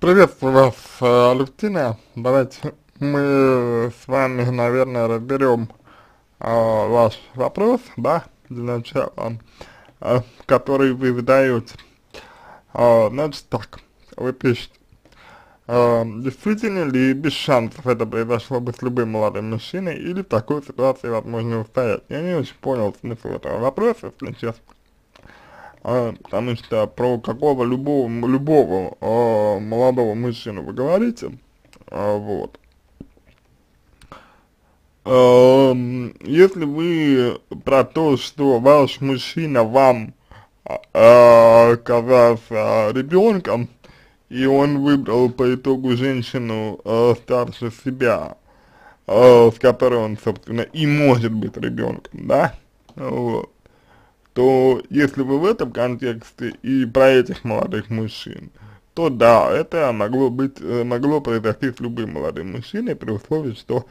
Приветствую вас, Алевтина. Давайте мы с вами, наверное, разберем э, ваш вопрос, да, для начала, э, который вы задаете. Э, значит так, вы пишете, э, действительно ли без шансов это произошло бы с любым молодым мужчиной, или в такой ситуации возможно устоять? Я не очень понял смысл этого вопроса, если честно а, потому что про какого любого, любого а, молодого мужчину вы говорите, а, вот. Если вы про то, что ваш мужчина вам а, оказался ребенком, и он выбрал по итогу женщину а, старше себя, с которой он, собственно, и может быть ребенком, да, вот то если вы в этом контексте и про этих молодых мужчин, то да, это могло быть, э, могло произойти с любым молодым мужчиной при условии, что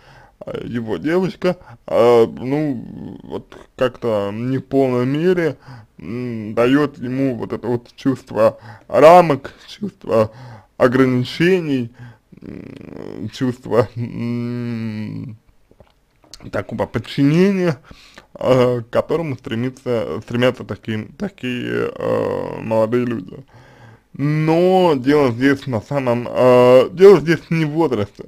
э, его девушка, э, ну, вот как-то не в полной мере дает ему вот это вот чувство рамок, чувство ограничений, чувство такого подчинения, э, к которому стремится, стремятся такие, такие э, молодые люди. Но дело здесь на самом, э, дело здесь не в возрасте,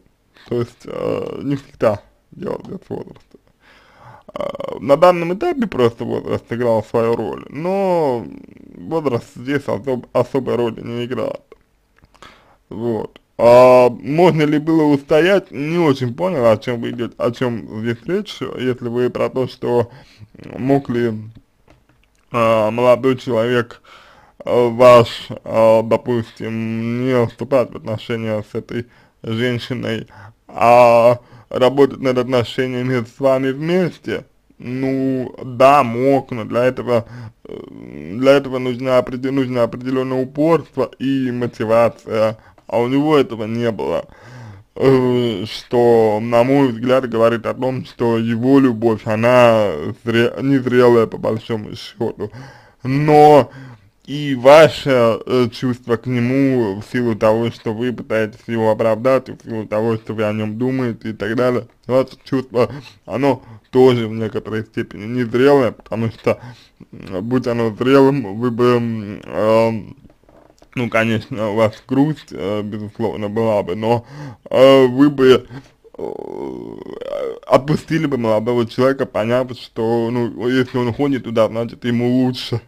то есть э, не всегда дело здесь в возрасте. Э, на данном этапе просто возраст играл свою роль, но возраст здесь особ, особой роли не играет. Вот. А, можно ли было устоять, не очень понял, о чем вы идете, о чем здесь речь, если вы про то, что мог ли а, молодой человек а, ваш, а, допустим, не вступать в отношения с этой женщиной, а работать над отношениями с вами вместе, ну, да, мог, но для этого, для этого нужно, нужно определенное упорство и мотивация, а у него этого не было, э, что, на мой взгляд, говорит о том, что его любовь, она зре незрелая по большому счету, но и ваше э, чувство к нему в силу того, что вы пытаетесь его оправдать, в силу того, что вы о нем думаете и так далее, ваше чувство, оно тоже в некоторой степени незрелое, потому что, будь оно зрелым, вы бы э, ну, конечно, у вас грусть, э, безусловно, была бы, но э, вы бы э, отпустили бы молодого человека, поняв, что, ну, если он ходит туда, значит, ему лучше,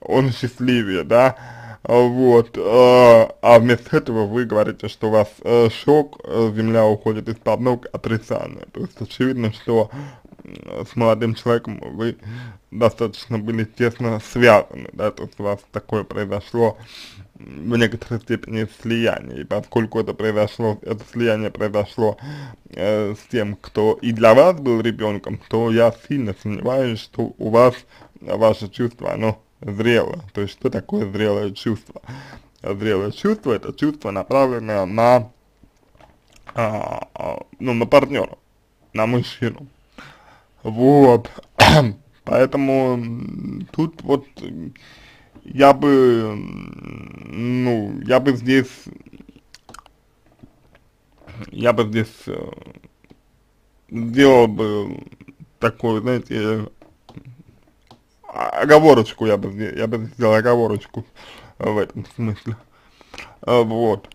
он счастливее, да, вот, э, а вместо этого вы говорите, что у вас э, шок, земля уходит из-под ног, отрицание, то есть очевидно, что с молодым человеком вы достаточно были тесно связаны, да, то есть у вас такое произошло в некоторой степени слияние, и поскольку это произошло, это слияние произошло э, с тем, кто и для вас был ребенком, то я сильно сомневаюсь, что у вас ваше чувство, оно зрело, то есть что такое зрелое чувство? Зрелое чувство, это чувство направленное на, а, а, ну, на партнера, на мужчину, вот, поэтому тут вот я бы, ну, я бы здесь, я бы здесь э, сделал бы такую, знаете, оговорочку я бы, я бы сделал оговорочку в этом смысле, вот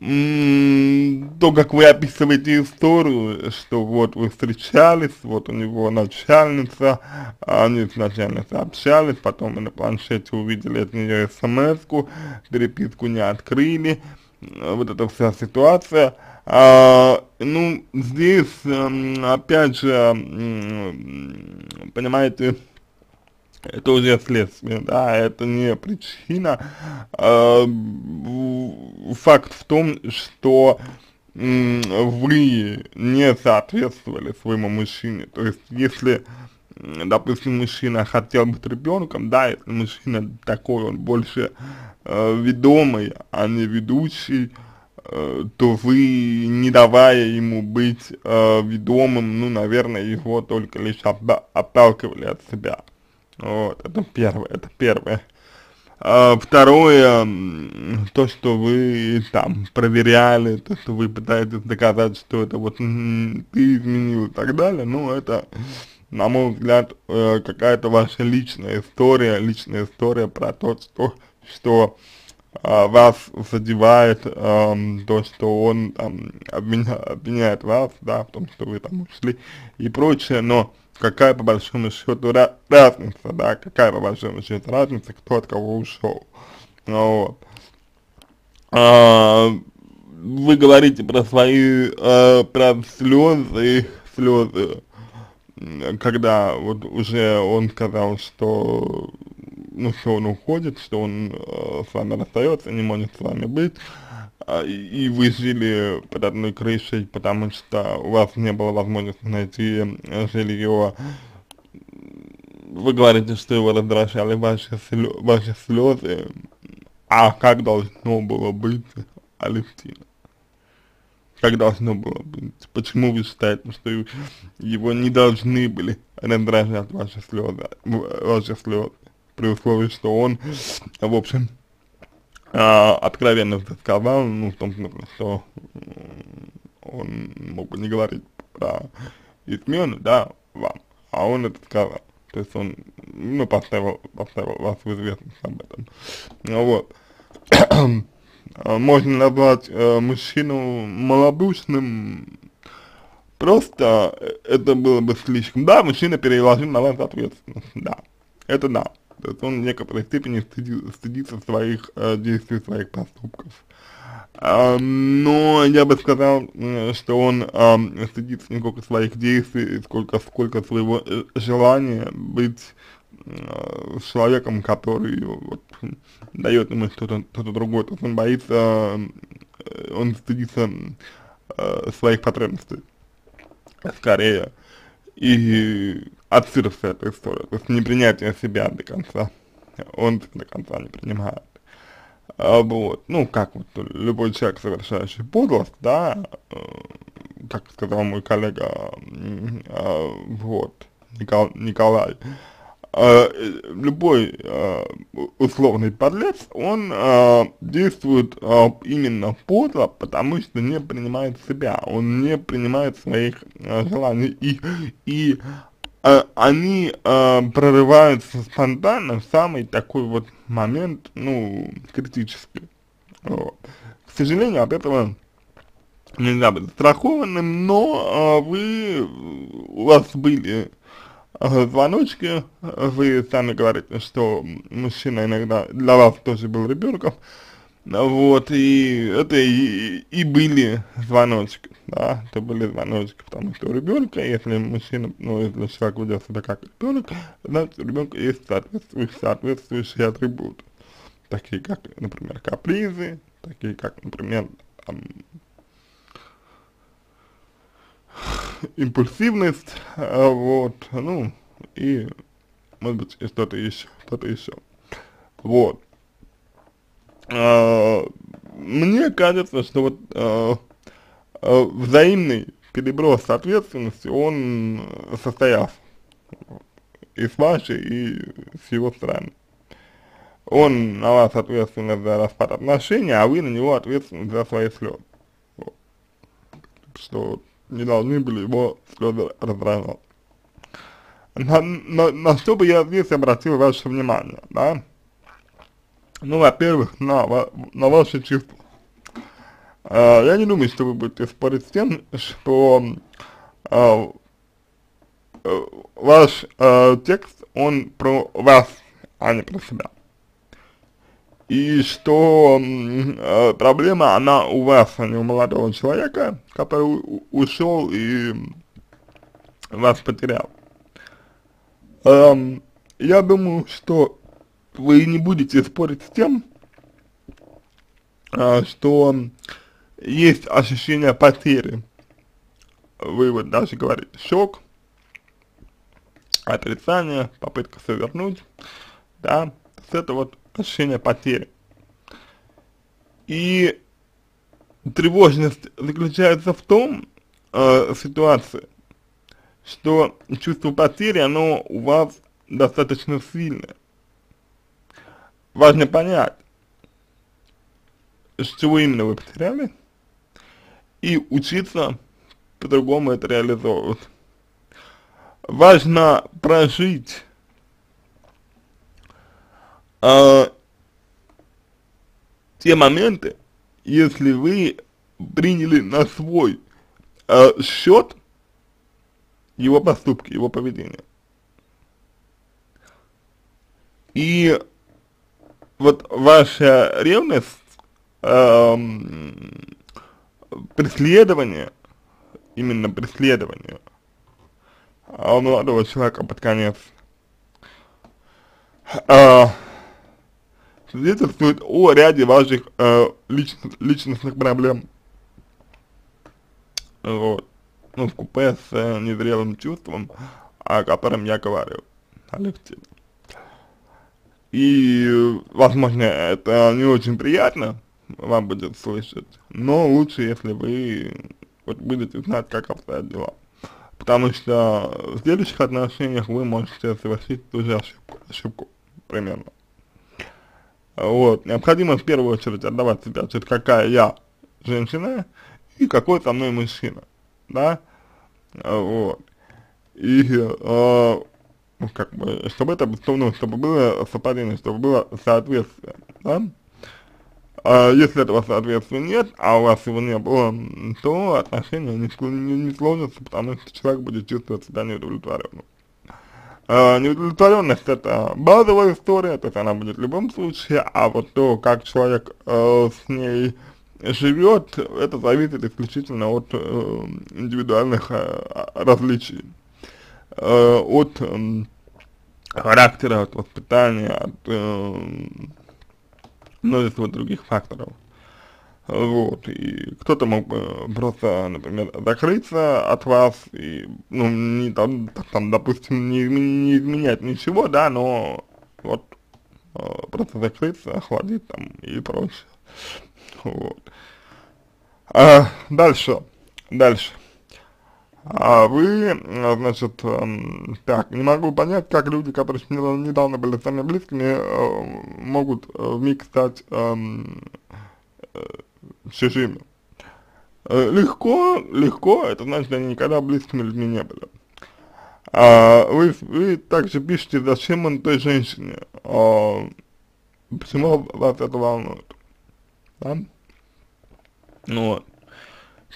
то, как вы описываете историю, что вот вы встречались, вот у него начальница, они сначала сообщались, потом на планшете увидели от нее смс-ку, переписку не открыли, вот эта вся ситуация. А, ну, здесь, опять же, понимаете, это уже следствие, да, это не причина. Э, факт в том, что вы не соответствовали своему мужчине, то есть если, допустим, мужчина хотел быть ребенком, да, если мужчина такой, он больше э, ведомый, а не ведущий, э, то вы, не давая ему быть э, ведомым, ну, наверное, его только лишь отталкивали от себя. Вот, это первое, это первое. А, второе, то, что вы там проверяли, то, что вы пытаетесь доказать, что это вот ты изменил и так далее, ну, это, на мой взгляд, э, какая-то ваша личная история, личная история про то, что, что а, вас задевает а, то, что он там обвиня, обвиняет вас, да, в том, что вы там ушли и прочее, но какая по большому счету разница, да, какая по большому счету разница, кто от кого ушел. Ну вот. А, вы говорите про свои, а, про слезы, слезы, когда вот уже он сказал, что ну что он уходит, что он э, с вами расстается, не может с вами быть, э, и вы жили под одной крышей, потому что у вас не было возможности найти жилье, вы говорите, что его раздражали ваши, ваши слезы, а как должно было быть, Алевтина? Как должно было быть? Почему вы считаете, что его не должны были раздражать ваши слезы, ваши слезы? при условии, что он, в общем, а, откровенно сказал, ну, в том смысле, что он мог бы не говорить про измену, да, вам, а он это сказал. То есть он, ну, поставил, поставил вас в известность об этом. Ну, вот. Можно назвать э, мужчину малодушным, просто это было бы слишком. Да, мужчина переложил на вас ответственность, да, это да то есть он в некоторой степени стыди, стыдится своих э, действий, своих поступков. А, но я бы сказал, что он а, стыдится не только своих действий, сколько, сколько своего э, желания быть а, с человеком, который вот, дает ему что-то что, -то, другое. То есть он боится, он стыдится а, своих потребностей скорее. И отсюда вся эта история, то есть непринятие себя до конца, он до конца не принимает. А, вот, ну, как вот любой человек, совершающий подлость, да, э, как сказал мой коллега, э, вот, Никол, Николай, э, любой э, условный подлец, он действует именно подло, потому что не принимает себя, он не принимает своих желаний. И, и э, они э, прорываются спонтанно в самый такой вот момент, ну, критический. Вот. К сожалению, от этого нельзя быть страхованным, но э, вы, у вас были э, звоночки, вы сами говорите, что мужчина иногда для вас тоже был ребенком, вот, и это и, и были звоночки, да, это были звоночки, потому что у ребенка, если мужчина, ну, если человек ведет себя как ребенок, значит, у ребенка есть соответствующие, соответствующие атрибуты, такие как, например, капризы, такие как, например, там, импульсивность, а, вот, ну, и, может быть, и что-то еще, что-то еще, вот. А, мне кажется, что вот а, а, взаимный переброс ответственности, он состоялся и с вашей, и с его стороны. Он на вас ответственен за распад отношений, а вы на него ответственны за свои слезы. Вот. Что не должны были его слезы раздражать. На, на, на что бы я здесь обратил ваше внимание, да? Ну, во-первых, на, на ваши чувства. А, я не думаю, что вы будете спорить с тем, что а, ваш а, текст, он про вас, а не про себя. И что э, проблема, она у вас, а не у молодого человека, который ушел и вас потерял. Эм, я думаю, что вы не будете спорить с тем, а, что есть ощущение потери. Вы вот даже говорите шок, отрицание, попытка совернуть, да, с это вот ощущение потери. И тревожность заключается в том, э, ситуации, что чувство потери, оно у вас достаточно сильное важно понять, чего именно вы потеряли, и учиться по-другому это реализовывать. Важно прожить э, те моменты, если вы приняли на свой э, счет его поступки, его поведение. И вот ваша ревность, э, преследование, именно преследование а молодого человека под конец, э, свидетельствует о ряде ваших э, лич, личностных проблем. Вот. Ну, в купе с э, незрелым чувством, о котором я говорю. Алексей. И, возможно, это не очень приятно вам будет слышать, но лучше, если вы вот будете знать, как обстоят дела. Потому что в следующих отношениях вы можете совершить ту же ошибку, ошибку примерно. Вот, необходимо в первую очередь отдавать себе отчет, какая я женщина и какой со мной мужчина, да, вот. И э, как бы, чтобы это, ну, чтобы было совпадение, чтобы было соответствие, да? А если этого соответствия нет, а у вас его не было, то отношения не, не, не сложатся, потому что человек будет чувствовать себя неудовлетворенным. А, неудовлетворенность это базовая история, то есть она будет в любом случае, а вот то, как человек э, с ней живет, это зависит исключительно от э, индивидуальных э, различий э, от э, характера, от воспитания, от э, множества других факторов. Вот, и кто-то мог бы просто, например, закрыться от вас и, ну, не там, там допустим, не, не изменять ничего, да, но вот э, просто закрыться, охладить там и прочее. Вот. А, дальше, дальше. А вы, значит, эм, так, не могу понять, как люди, которые недавно были самыми близкими, э, могут э, вмиг стать эм, э, чужими. Э, легко, легко, это значит, они никогда близкими людьми не были. А, вы, вы также пишете, зачем он той женщине, а, почему вас это волнует, да? Ну вот.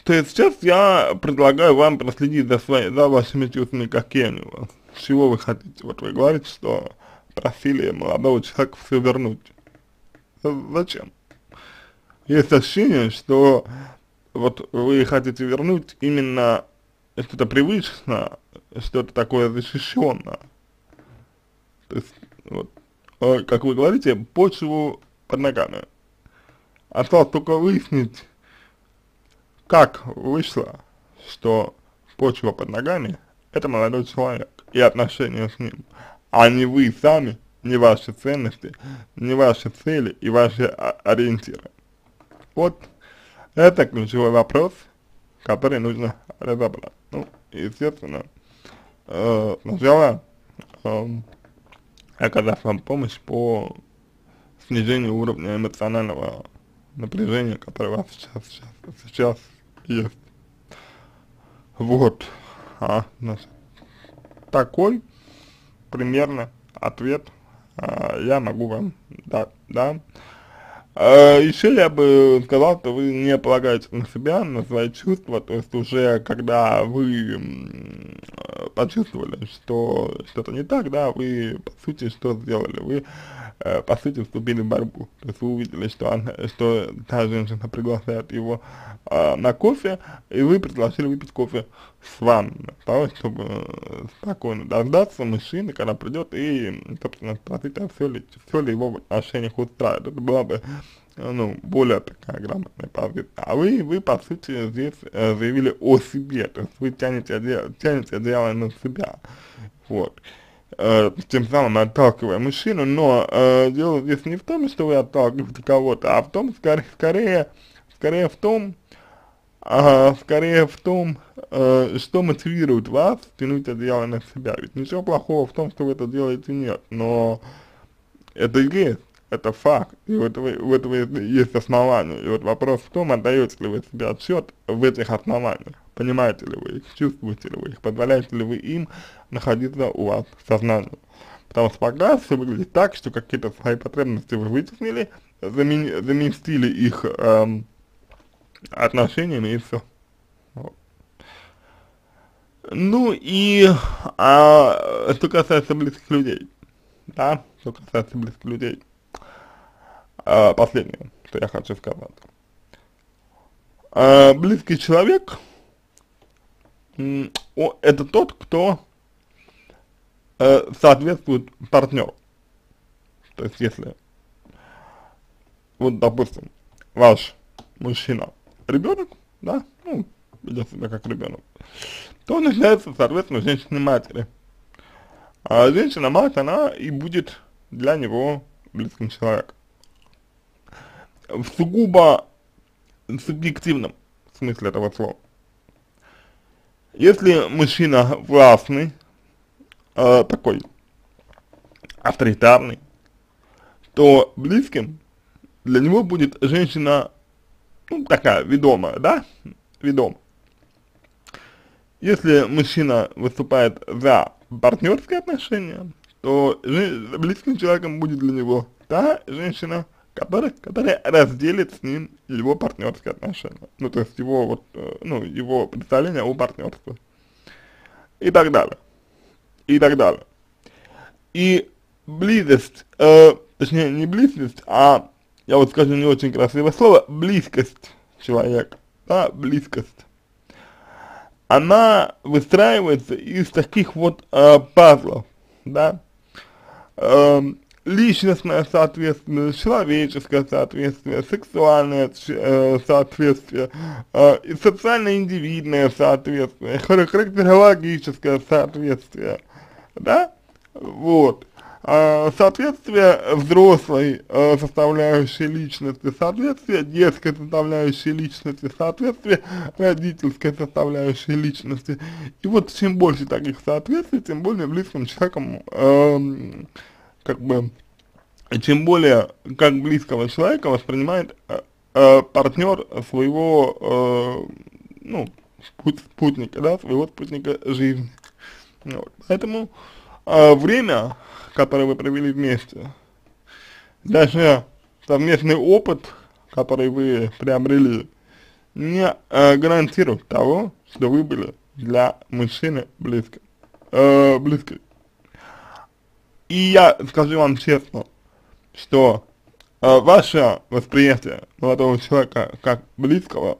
То есть сейчас я предлагаю вам проследить за, своей, за вашими чувствами, какие они у вас, чего вы хотите. Вот вы говорите, что просили молодого человека все вернуть. Зачем? Есть ощущение, что вот вы хотите вернуть именно что-то привычно, что-то такое защищенное. То есть, вот, как вы говорите, почву под ногами. Осталось только выяснить, как вышло, что почва под ногами – это молодой человек и отношения с ним, а не вы сами, не ваши ценности, не ваши цели и ваши ориентиры. Вот это ключевой вопрос, который нужно разобрать. Ну, естественно, э, сначала э, оказать вам помощь по снижению уровня эмоционального напряжения, которое у вас сейчас, сейчас, сейчас есть. Вот, а, значит, такой примерно ответ а, я могу вам дать, да. А, еще я бы сказал, что вы не полагаете на себя, на свои чувства, то есть уже когда вы почувствовали, что что-то не так, да, вы по сути что сделали, вы э, по сути вступили в борьбу, то есть вы увидели, что, она, что та женщина приглашает его э, на кофе, и вы предложили выпить кофе с вами, для того, чтобы э, спокойно дождаться мужчины, когда придет, и, собственно, спросить, а все ли, все ли его в отношениях устраивает, это была бы ну, более такая грамотная позиция. А вы, вы по сути, здесь э, заявили о себе, то есть вы тянете, тянете дело на себя, вот, тем самым отталкивая мужчину, но э, дело здесь не в том, что вы отталкиваете кого-то, а в том, скорее, скорее, скорее в том, а, скорее в том, э, что мотивирует вас тянуть одеяло на себя. Ведь ничего плохого в том, что вы это делаете, нет, но это есть это факт, и у этого, у этого есть основания, и вот вопрос в том, отдаете ли вы себе отчет в этих основаниях, понимаете ли вы их, чувствуете ли вы их, позволяете ли вы им находиться у вас в сознании. Потому что пока все выглядит так, что какие-то свои потребности вы вытеснили, замени, заместили их эм, отношениями и все. Ну и а, что касается близких людей, да, что касается близких людей, а, последнее, что я хочу сказать. А, близкий человек, это тот, кто э, соответствует партнеру. То есть если, вот допустим, ваш мужчина ребенок, да, ну, ведет себя как ребенок, то он является, соответственно, женщиной матери. А женщина-мать, она и будет для него близким человеком. В сугубо субъективном смысле этого слова. Если мужчина властный, э, такой авторитарный, то близким для него будет женщина, ну, такая, ведомая, да, ведомая. Если мужчина выступает за партнерские отношения, то близким человеком будет для него та женщина, которая, которая разделит с ним его партнерские отношения. Ну, то есть его вот, э, ну, его представление о партнерстве. И так далее. И так далее. И близость, э, точнее не близость, а я вот скажу не очень красивое слово, близкость человека, да, близкость она выстраивается из таких вот э, пазлов, да, э, личностное соответствие, человеческое соответствие, сексуальное э, соответствие, э, социально-индивидное соответствие, характерологическое соответствие, да, вот, а, соответствие взрослой э, составляющей личности, соответствие детской составляющей личности, соответствие родительской составляющей личности. И вот чем больше таких соответствий, тем более близким человеком, э, как бы, чем более как близкого человека воспринимает э, э, партнер своего, э, ну, спутника, да, своего спутника жизни. Вот. Поэтому э, время который вы провели вместе, даже совместный опыт, который вы приобрели, не э, гарантирует того, что вы были для мужчины близко, э, близкой. И я скажу вам честно, что э, ваше восприятие молодого человека как близкого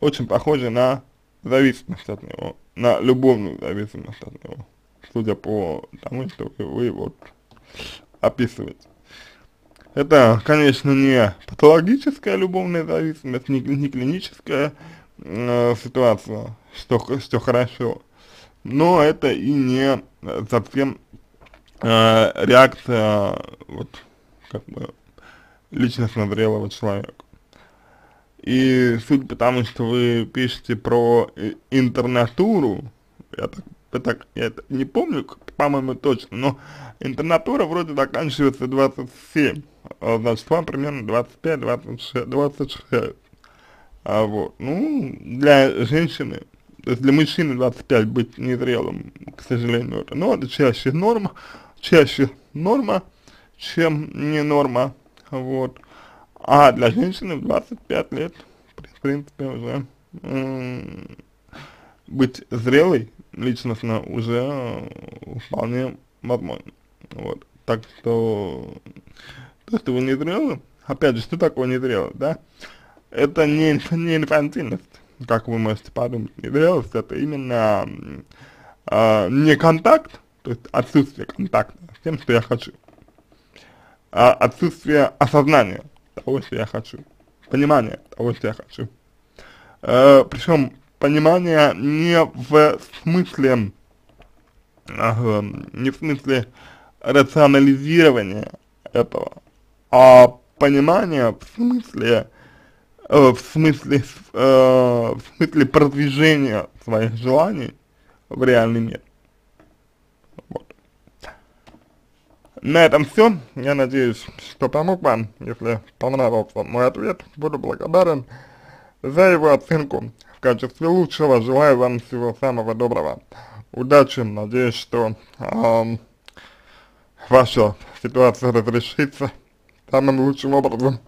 очень похоже на зависимость от него, на любовную зависимость от него судя по тому, что вы, вот описываете. Это, конечно, не патологическая любовная зависимость, не, не клиническая э, ситуация, что, что хорошо, но это и не совсем э, реакция вот как бы личностно зрелого человека. И суть потому, что вы пишете про интернатуру, я так я так, я это не помню, по-моему, точно, но интернатура вроде заканчивается 27, а, значит, вам примерно 25, 26, 26. А вот, ну, для женщины, то есть для мужчины 25 быть незрелым, к сожалению, это, но это чаще норма, чаще норма, чем не норма, вот. А для женщины в 25 лет, в принципе, уже быть зрелой личностно уже вполне возможно. Вот. Так что, то, что вы не зрелы, опять же, что такое незрелый, да? Это не, не инфантильность, как вы можете подумать. Незрелость это именно э, не контакт, то есть отсутствие контакта с тем, что я хочу, а отсутствие осознания того, что я хочу, понимания того, что я хочу. Э, причем понимание не в смысле, э, не в смысле рационализирования этого, а понимание в смысле, э, в смысле, э, в смысле продвижения своих желаний в реальный мир. На этом все. Я надеюсь, что помог вам. Если понравился мой ответ, буду благодарен за его оценку. В качестве лучшего желаю вам всего самого доброго. Удачи, надеюсь, что э, ваша ситуация разрешится самым лучшим образом.